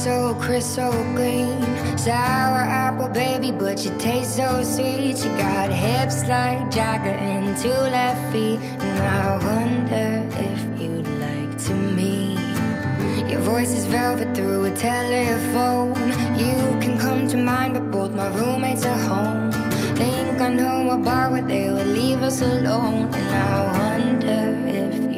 so crystal green. Sour apple, baby, but you taste so sweet. You got hips like Jagger and two left feet. And I wonder if you'd like to meet. Your voice is velvet through a telephone. You can come to mind, but both my roommates are home. Think I know a bar where they would leave us alone. And I wonder if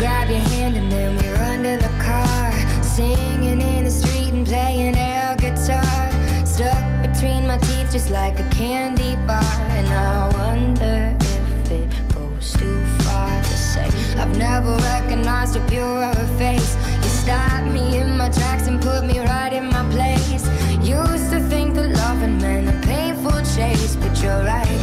grab your hand and then we're under the car. Singing in the street and playing air guitar. Stuck between my teeth just like a candy bar. And I wonder if it goes too far to say I've never recognized a purer face. You stopped me in my tracks and put me right in my place. Used to think that loving meant a painful chase But you're right.